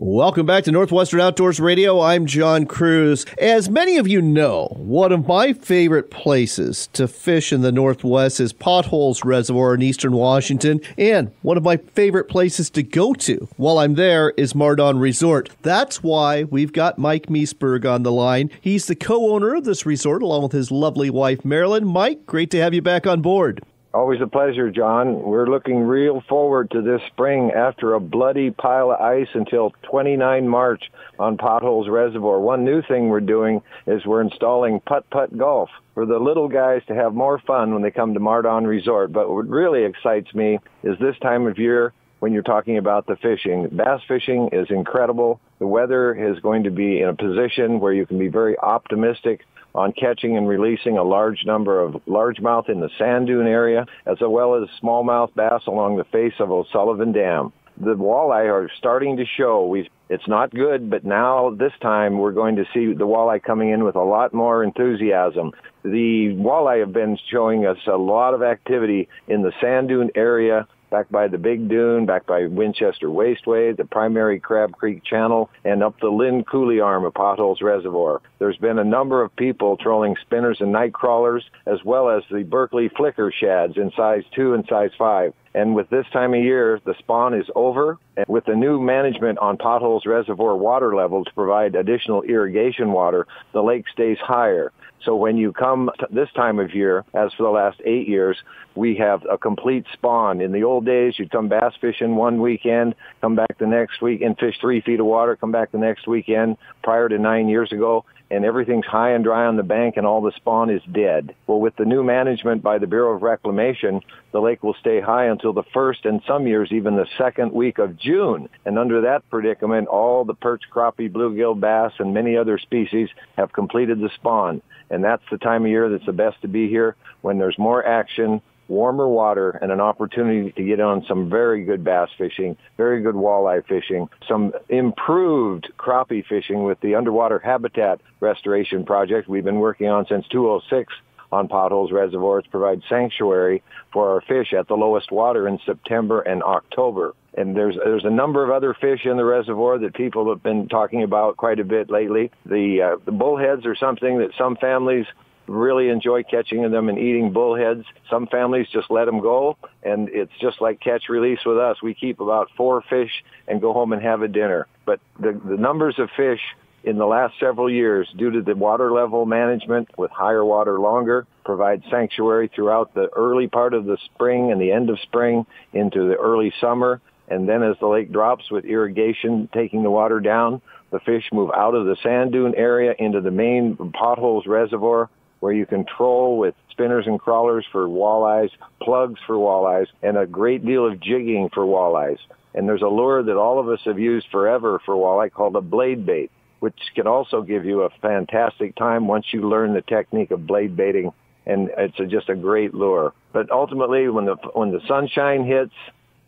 Welcome back to Northwestern Outdoors Radio. I'm John Kruse. As many of you know, one of my favorite places to fish in the Northwest is Potholes Reservoir in eastern Washington, and one of my favorite places to go to while I'm there is Mardon Resort. That's why we've got Mike Meseberg on the line. He's the co owner of this resort along with his lovely wife, Marilyn. Mike, great to have you back on board. Always a pleasure, John. We're looking real forward to this spring after a bloody pile of ice until 29 March on Potholes Reservoir. One new thing we're doing is we're installing putt-putt golf for the little guys to have more fun when they come to Mardon Resort. But what really excites me is this time of year when you're talking about the fishing. Bass fishing is incredible. The weather is going to be in a position where you can be very optimistic on catching and releasing a large number of largemouth in the sand dune area, as well as smallmouth bass along the face of O'Sullivan Dam. The walleye are starting to show. We it's not good, but now this time we're going to see the walleye coming in with a lot more enthusiasm. The walleye have been showing us a lot of activity in the sand dune area back by the Big Dune, back by Winchester Wasteway, the primary Crab Creek Channel, and up the Lind Coulee arm of Potholes Reservoir. There's been a number of people trolling spinners and night crawlers, as well as the Berkley flicker shads in size 2 and size 5. And with this time of year, the spawn is over. And with the new management on Potholes Reservoir water level to provide additional irrigation water, the lake stays higher. So when you come this time of year, as for the last eight years, we have a complete spawn. In the old days, you'd come bass fishing one weekend, come back the next week and fish three feet of water, come back the next weekend. Prior to nine years ago, and everything's high and dry on the bank and all the spawn is dead. Well, with the new management by the Bureau of Reclamation, the lake will stay high until the first and some years even the second week of June. And under that predicament, all the perch, crappie, bluegill bass, and many other species have completed the spawn. And that's the time of year that's the best to be here when there's more action, warmer water and an opportunity to get on some very good bass fishing, very good walleye fishing, some improved crappie fishing with the underwater habitat restoration project we've been working on since 2006 on Potholes Reservoir to provide sanctuary for our fish at the lowest water in September and October. And there's there's a number of other fish in the reservoir that people have been talking about quite a bit lately. The uh, the bullheads are something that some families really enjoy catching them and eating bullheads. Some families just let them go, and it's just like catch release with us. We keep about four fish and go home and have a dinner. But the, the numbers of fish in the last several years, due to the water level management with higher water longer, provide sanctuary throughout the early part of the spring and the end of spring into the early summer. And then as the lake drops with irrigation taking the water down, the fish move out of the sand dune area into the main potholes reservoir where you can troll with spinners and crawlers for walleyes, plugs for walleyes, and a great deal of jigging for walleyes. And there's a lure that all of us have used forever for walleye called a blade bait, which can also give you a fantastic time once you learn the technique of blade baiting. And it's a, just a great lure. But ultimately, when the when the sunshine hits,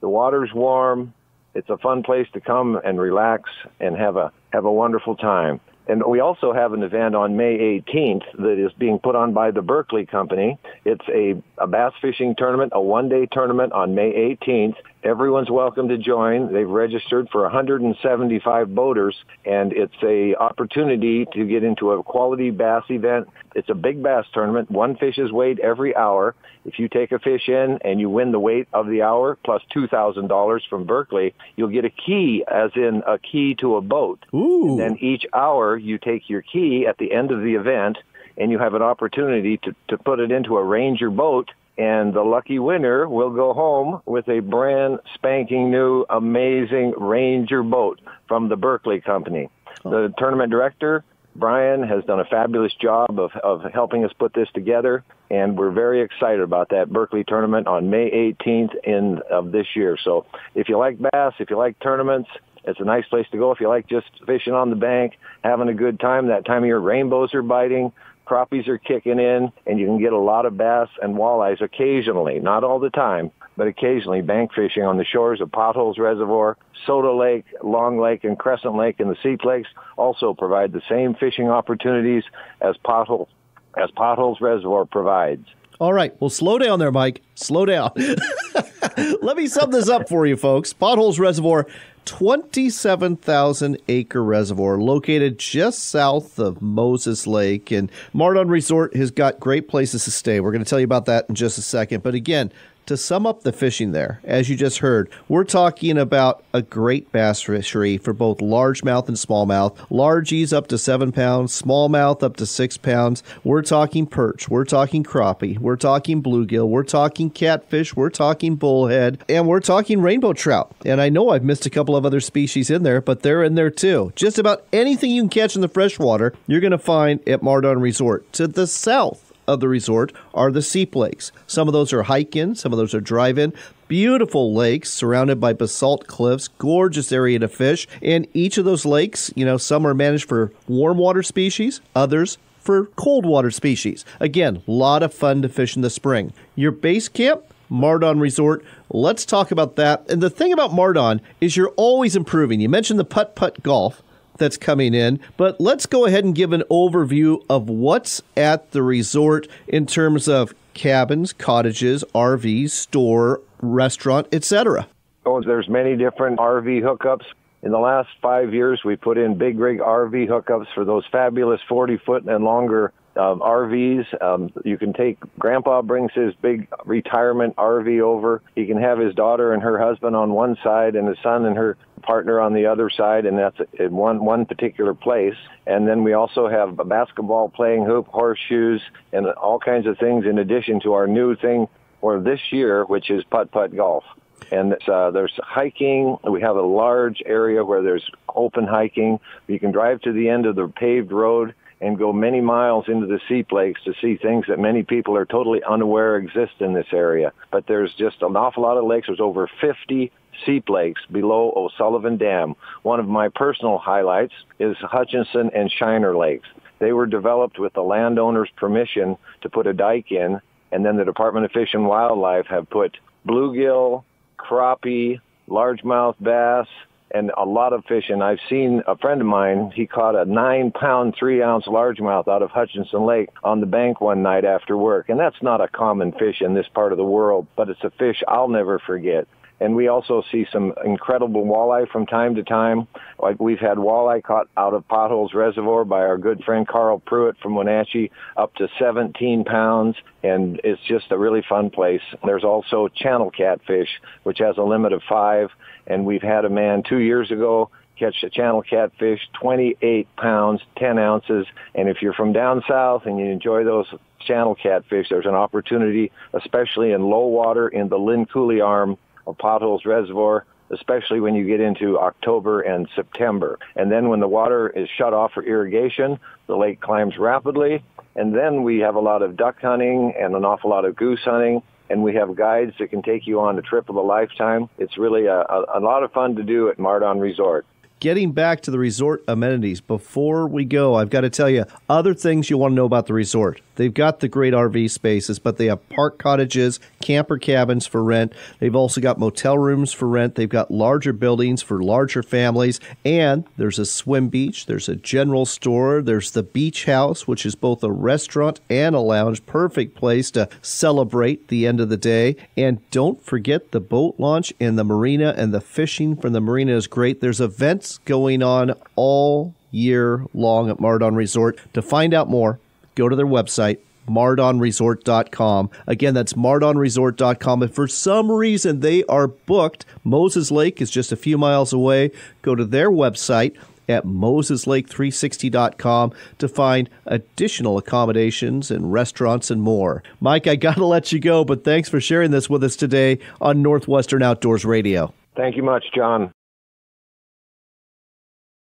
the water's warm. It's a fun place to come and relax and have a have a wonderful time. And we also have an event on May 18th that is being put on by the Berkley Company. It's a, a bass fishing tournament, a one-day tournament on May 18th. Everyone's welcome to join. They've registered for 175 boaters, and it's a opportunity to get into a quality bass event. It's a big bass tournament. One fish is weighed every hour. If you take a fish in and you win the weight of the hour plus $2,000 from Berkley, you'll get a key, as in a key to a boat. Ooh. And then each hour you take your key at the end of the event, and you have an opportunity to, to put it into a Ranger boat and the lucky winner will go home with a brand spanking new amazing Ranger boat from the Berkley Company. Oh. The tournament director, Brian, has done a fabulous job of, of helping us put this together, and we're very excited about that Berkley tournament on May 18th in of this year. So if you like bass, if you like tournaments, it's a nice place to go. If you like just fishing on the bank, having a good time, that time of year rainbows are biting, crappies are kicking in, and you can get a lot of bass and walleyes occasionally, not all the time, but occasionally bank fishing on the shores of Potholes Reservoir, Soda Lake, Long Lake, and Crescent Lake and the Seep Lakes also provide the same fishing opportunities as Potholes, as Potholes Reservoir provides. All right. Well, slow down there, Mike. Slow down. Let me sum this up for you, folks. Potholes Reservoir, 27,000 acre reservoir located just south of Moses Lake. And Mardon Resort has got great places to stay. We're going to tell you about that in just a second. But again, to sum up the fishing there, as you just heard, we're talking about a great bass fishery for both largemouth and smallmouth. Largies up to seven pounds, smallmouth up to six pounds. We're talking perch, we're talking crappie, we're talking bluegill, we're talking catfish, we're talking bullhead, and we're talking rainbow trout. And I know I've missed a couple of other species in there, but they're in there too. Just about anything you can catch in the freshwater, you're going to find at Mardon Resort. To the south, of the resort are the seep lakes. Some of those are hike in, some of those are drive in. Beautiful lakes surrounded by basalt cliffs, gorgeous area to fish. And each of those lakes, you know, some are managed for warm water species, others for cold water species. Again, a lot of fun to fish in the spring. Your base camp, Mardon Resort. Let's talk about that. And the thing about Mardon is you're always improving. You mentioned the putt putt golf that's coming in. But let's go ahead and give an overview of what's at the resort in terms of cabins, cottages, RVs, store, restaurant, etc. Oh, there's many different RV hookups. In the last five years, we put in big rig RV hookups for those fabulous 40 foot and longer um, RVs. Um, you can take Grandpa brings his big retirement RV over. He can have his daughter and her husband on one side, and his son and her partner on the other side, and that's in one one particular place. And then we also have a basketball playing hoop, horseshoes, and all kinds of things in addition to our new thing for this year, which is putt putt golf. And uh, there's hiking. We have a large area where there's open hiking. You can drive to the end of the paved road and go many miles into the seep lakes to see things that many people are totally unaware exist in this area. But there's just an awful lot of lakes. There's over 50 seep lakes below O'Sullivan Dam. One of my personal highlights is Hutchinson and Shiner Lakes. They were developed with the landowner's permission to put a dike in, and then the Department of Fish and Wildlife have put bluegill, crappie, largemouth bass, and a lot of fish. And I've seen a friend of mine, he caught a nine pound, three ounce largemouth out of Hutchinson Lake on the bank one night after work. And that's not a common fish in this part of the world, but it's a fish I'll never forget. And we also see some incredible walleye from time to time. Like we've had walleye caught out of Potholes Reservoir by our good friend Carl Pruitt from Wenatchee up to 17 pounds. And it's just a really fun place. There's also channel catfish, which has a limit of five. And we've had a man two years ago catch a channel catfish, 28 pounds, 10 ounces. And if you're from down south and you enjoy those channel catfish, there's an opportunity, especially in low water in the Lind Coulee Arm of Potholes Reservoir, especially when you get into October and September. And then when the water is shut off for irrigation, the lake climbs rapidly. And then we have a lot of duck hunting and an awful lot of goose hunting. And we have guides that can take you on a trip of a lifetime. It's really a, a, a lot of fun to do at Mardon Resort getting back to the resort amenities, before we go, I've got to tell you other things you want to know about the resort. They've got the great RV spaces, but they have park cottages, camper cabins for rent. They've also got motel rooms for rent. They've got larger buildings for larger families. And there's a swim beach, there's a general store, there's the beach house, which is both a restaurant and a lounge. Perfect place to celebrate the end of the day. And don't forget the boat launch and the marina, and the fishing from the marina is great. There's events going on all year long at Mardon Resort. To find out more, go to their website, mardonresort.com. Again, that's mardonresort.com. If for some reason they are booked, Moses Lake is just a few miles away. Go to their website at moseslake360.com to find additional accommodations and restaurants and more. Mike, I got to let you go, but thanks for sharing this with us today on Northwestern Outdoors Radio. Thank you much, John.